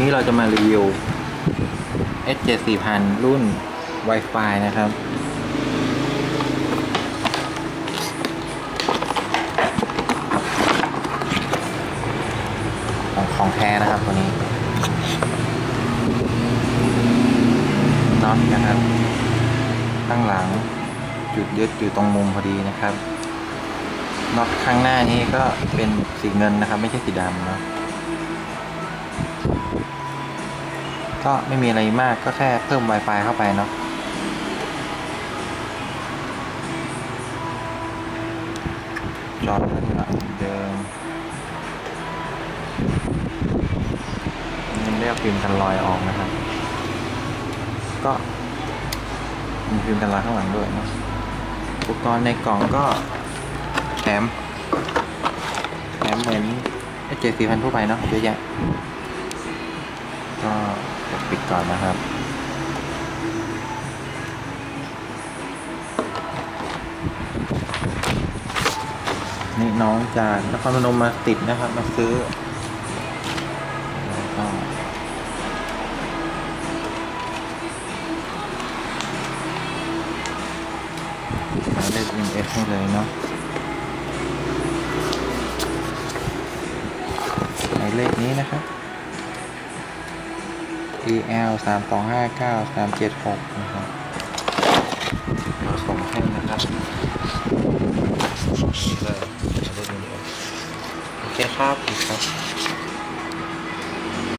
นี้เราจะมารีวิว S7 4000 รุ่น Wi-Fi นะครับ ของของแท้นะครับตัวนี้น็อตนะครับ ข้างหลังจุดยึดอยู่ตรงมุมพอดีนะครับน็อตข้างหน้านี้ก็เป็นสีเงินนะครับ ไม่ใช่สีดำเนาะ ก็ไม่มีอะไรมากก็แค่เพิ่ม Wi-Fi เข้าไปเนาะจอก็จะเดิมนี่เรียกฟิล์มกันรอยออกนะครับ ก็มีฟิล์มกันรอยข้างหลังด้วยเนาะอุปกรณ์ในกล่องก็แถมแถมเหมือนเจ็ดสี่พันทั่วไปเนาะเยอะแยะ ก็ปิดก่อนนะครับ นี่น้องจากนครพนมมาติดนะครับมาซื้อหมายเลข MS ให้เลยเนาะหมายเลขนี้นะครับ EL สามสองห้าเก้าสามเจ็ดหกนะครับมาส่งให้นะครับเลยโอเคครับครับ